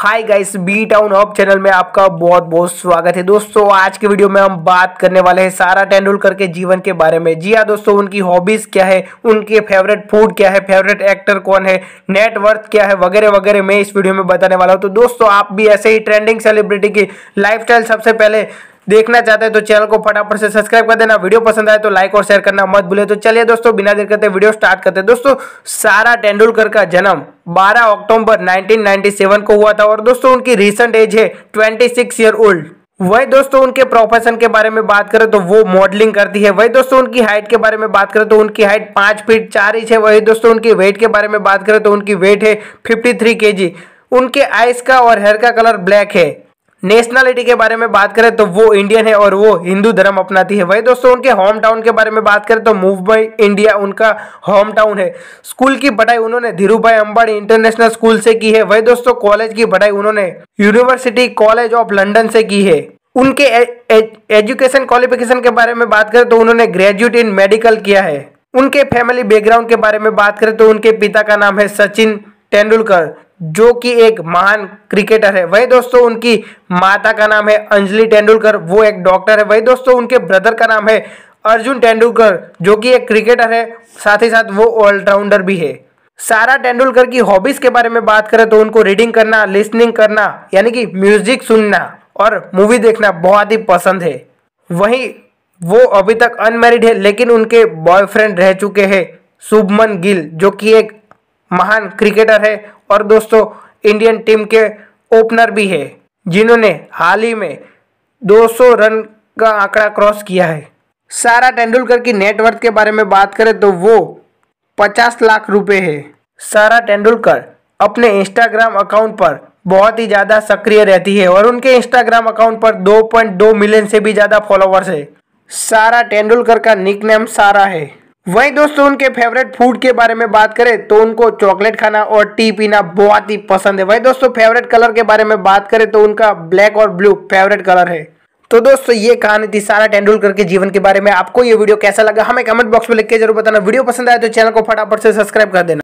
Hi guys B town hub channel में आपका बहुत बहुत स्वागत है। दोस्तों, आज के वीडियो में हम बात करने वाले हैं सारा तेंदुलकर के जीवन के बारे में। जी हाँ दोस्तों, उनकी हॉबीज क्या है? उनके फेवरेट फ़ूड क्या है? फेवरेट एक्टर कौन है? नेटवर्थ क्या है? वगैरह वगैरह मैं इस वीडियो में बताने वाला हूँ। तो दोस्तों, आप भी ऐसे ही ट्रेंडिंग सेलिब्रिटी की लाइफ सबसे पहले देखना चाहते हैं तो चैनल को फटाफट से सब्सक्राइब कर देना। वीडियो पसंद आए तो लाइक और शेयर करना मत भूले। तो चलिए दोस्तों, बिना देर करते वीडियो स्टार्ट करते दोस्तों, सारा तेंदुलकर का जन्म 12 अक्टूबर 1997 को हुआ था और दोस्तों उनकी रिसेंट एज है 26 ईयर ओल्ड वही दोस्तों उनके प्रोफेशन के बारे में बात करें तो वो मॉडलिंग करती है। वही दोस्तों उनकी हाइट के बारे में बात करें तो उनकी हाइट पाँच फीट चार इंच है। वही दोस्तों उनकी वेट के बारे में बात करें तो उनकी वेट है फिफ्टी थ्री उनके आइस का और हेयर का कलर ब्लैक है। नेशनलिटी के बारे में बात करें तो वो इंडियन है और वो हिंदू धर्म अपनाती है। वही दोस्तों, उनके होम टाउन के बारे में बात करें तो मुंबई, इंडिया, उनका होम टाउन है। स्कूल की पढ़ाई उन्होंने धीरूभाई अंबाड़ी इंटरनेशनल स्कूल से की है। वही दोस्तों, कॉलेज की पढ़ाई उन्होंने यूनिवर्सिटी कॉलेज ऑफ़ लंडन से की है। उनके एजुकेशन क्वालिफिकेशन के बारे में बात करें तो उन्होंने ग्रेजुएट इन मेडिकल किया है। उनके फैमिली बैकग्राउंड के बारे में बात करें तो उनके पिता का नाम है सचिन तेंदुलकर। जो कि एक महान क्रिकेटर है। वही दोस्तों, उनकी माता का नाम है अंजलि तेंदुलकर। वो एक डॉक्टर है। वही दोस्तों, उनके ब्रदर का नाम है अर्जुन तेंदुलकर, जो कि एक क्रिकेटर है। साथ ही साथ वो ऑलराउंडर भी है। सारा तेंदुलकर की हॉबीज के बारे में बात करें तो उनको रीडिंग करना लिसनिंग करना, यानी कि म्यूज़िक सुनना और मूवी देखना बहुत ही पसंद है। वहीं वो अभी तक अनमेरिड है, लेकिन उनके बॉयफ्रेंड रह चुके हैं शुभमन गिल, जो कि एक महान क्रिकेटर है। और दोस्तों इंडियन टीम के ओपनर भी है, जिन्होंने हाल ही में 200 रन का आंकड़ा क्रॉस किया है। सारा तेंदुलकर की नेटवर्थ के बारे में बात करें तो वो 50 लाख रुपए है। सारा तेंदुलकर अपने इंस्टाग्राम अकाउंट पर बहुत ही ज़्यादा सक्रिय रहती है और उनके इंस्टाग्राम अकाउंट पर 2.2 मिलियन से भी ज़्यादा फॉलोअर्स है। सारा तेंदुलकर का निकनेम सारा है। वहीं दोस्तों, उनके फेवरेट फ़ूड के बारे में बात करें तो उनको चॉकलेट खाना और टी पीना बहुत ही पसंद है। वहीं दोस्तों फेवरेट कलर के बारे में बात करें तो उनका ब्लैक और ब्लू फेवरेट कलर है। तो दोस्तों, ये कहानी थी सारा तेंदुलकर के जीवन के बारे में। आपको ये वीडियो कैसा लगा, हमें कमेंट बॉक्स में लिख के ज़रूर बताना। वीडियो पसंद आया तो चैनल को फटाफट से सब्सक्राइब कर देना।